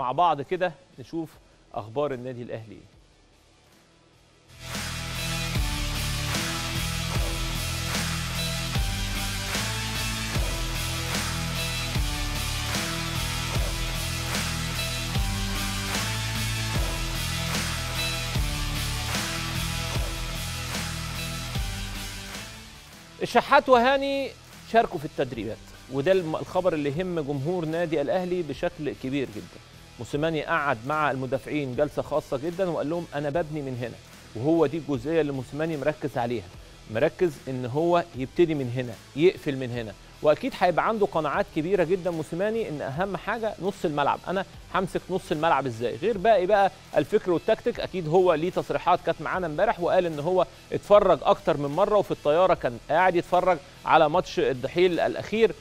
مع بعض كده نشوف أخبار النادي الأهلي. الشحات وهاني شاركوا في التدريبات وده الخبر اللي يهم جمهور نادي الأهلي بشكل كبير جدا. موسيماني قعد مع المدافعين جلسة خاصة جدا وقال لهم أنا ببني من هنا وهو دي الجزئية اللي موسيماني مركز عليها مركز إن هو يبتدي من هنا يقفل من هنا. وأكيد هيبقى عنده قناعات كبيرة جدا موسيماني إن أهم حاجة نص الملعب. أنا همسك نص الملعب إزاي؟ غير باقي بقى الفكر والتكتيك أكيد هو ليه تصريحات كانت معانا امبارح وقال إن هو اتفرج أكتر من مرة وفي الطيارة كان قاعد يتفرج على ماتش الدحيل الأخير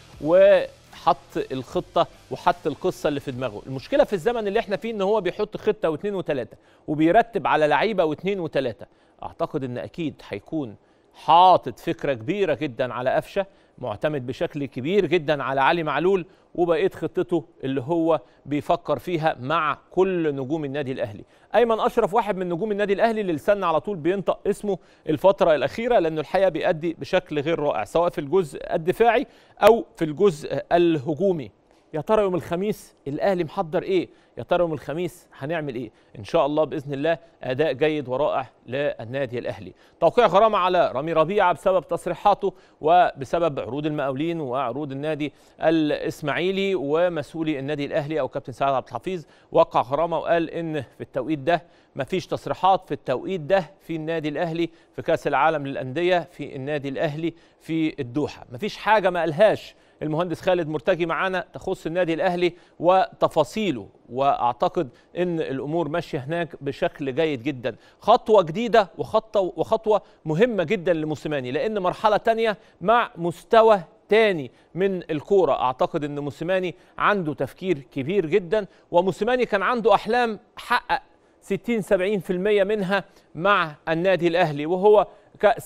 وحط الخطة وحط القصة اللي في دماغه. المشكلة في الزمن اللي إحنا فيه إن هو بيحط خطة واثنين وثلاثة وبيرتب على لعيبة واثنين وثلاثة. أعتقد إن أكيد هيكون حاطط فكرة كبيرة جدا على قفشة. معتمد بشكل كبير جدا على علي معلول وبقيه خطته اللي هو بيفكر فيها مع كل نجوم النادي الأهلي. أيمن أشرف واحد من نجوم النادي الأهلي اللي لساننا على طول بينطق اسمه الفترة الأخيرة لأنه الحقيقة بيأدي بشكل غير رائع سواء في الجزء الدفاعي أو في الجزء الهجومي. يا ترى يوم الخميس الأهلي محضر إيه؟ يا ترى يوم الخميس هنعمل إيه؟ إن شاء الله بإذن الله أداء جيد ورائع للنادي الأهلي. توقيع غرامة على رامي ربيعة بسبب تصريحاته وبسبب عروض المقاولين وعروض النادي الإسماعيلي ومسؤولي النادي الأهلي أو كابتن سعد عبد الحفيظ وقع غرامة وقال إن في التوقيت ده مفيش تصريحات في التوقيت ده في النادي الأهلي في كأس العالم للأندية في النادي الأهلي في الدوحة. مفيش حاجة ما قالهاش المهندس خالد مرتجي معانا تخص النادي الأهلي وتفاصيله. وأعتقد إن الأمور ماشية هناك بشكل جيد جدا. خطوة جديدة وخطوة وخطوة مهمة جدا لموسيماني لأن مرحلة تانية مع مستوى تاني من الكورة. أعتقد إن موسيماني عنده تفكير كبير جدا وموسيماني كان عنده أحلام حقق 60 70% منها مع النادي الأهلي وهو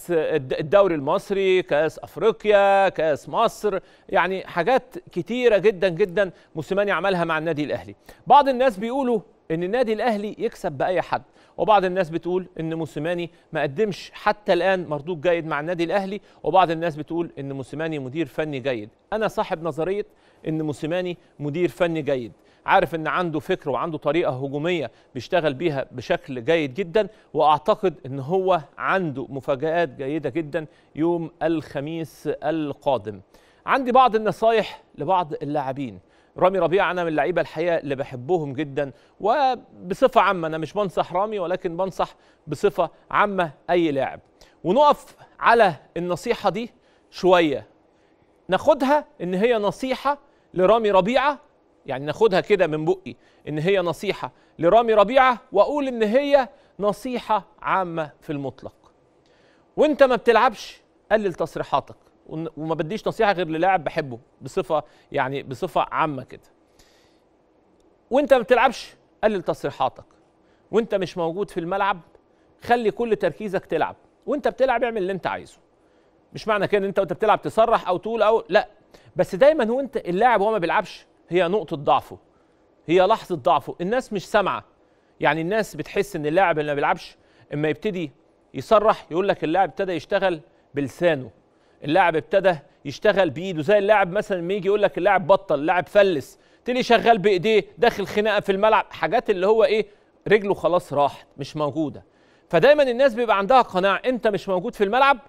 الد- الدوري المصري كأس أفريقيا كأس مصر يعني حاجات كتيرة جدا جدا موسيماني عملها مع النادي الأهلي. بعض الناس بيقولوا إن النادي الأهلي يكسب بأي حد وبعض الناس بتقول إن موسيماني ما قدمش حتى الآن مردود جيد مع النادي الأهلي وبعض الناس بتقول إن موسيماني مدير فني جيد. أنا صاحب نظرية إن موسيماني مدير فني جيد. عارف إن عنده فكر وعنده طريقة هجومية بيشتغل بيها بشكل جيد جدا وأعتقد إن هو عنده مفاجآت جيدة جدا يوم الخميس القادم. عندي بعض النصايح لبعض اللاعبين. رامي ربيعه أنا من اللعيبة الحقيقة اللي بحبهم جدا وبصفة عامة أنا مش بنصح رامي ولكن بنصح بصفة عامة أي لاعب. ونقف على النصيحة دي شوية. ناخدها إن هي نصيحة لرامي ربيعة يعني ناخدها كده من بقي إن هي نصيحة لرامي ربيعة وأقول إن هي نصيحة عامة في المطلق. وأنت ما بتلعبش قلل تصريحاتك. وما بديش نصيحة غير للاعب بحبه بصفة يعني بصفة عامة كده. وأنت ما بتلعبش قلل تصريحاتك. وأنت مش موجود في الملعب خلي كل تركيزك تلعب. وأنت بتلعب اعمل اللي أنت عايزه. مش معنى كده إن أنت وأنت بتلعب تصرح أو تقول أو لا. بس دايما هو أنت اللاعب وهو ما بيلعبش هي نقطة ضعفه هي لحظة ضعفه. الناس مش سامعة. يعني الناس بتحس إن اللاعب اللي ما بيلعبش إما يبتدي يصرح يقول لك اللاعب ابتدى يشتغل بلسانه. اللاعب ابتدى يشتغل بإيده. زي اللاعب مثلا لما يجي يقول لك اللاعب بطل اللاعب فلس تلاقيه شغال بإيديه داخل خناقة في الملعب. حاجات اللي هو إيه رجله خلاص راحت مش موجودة. فدايما الناس بيبقى عندها قناعة. أنت مش موجود في الملعب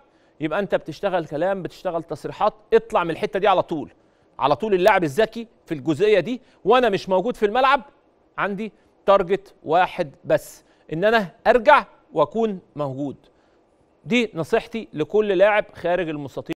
يبقى أنت بتشتغل كلام بتشتغل تصريحات اطلع من الحتة دي على طول. على طول اللاعب الذكي في الجزئية دي وأنا مش موجود في الملعب عندي تارجت واحد بس إن أنا أرجع وأكون موجود. دي نصيحتي لكل لاعب خارج المستطيل.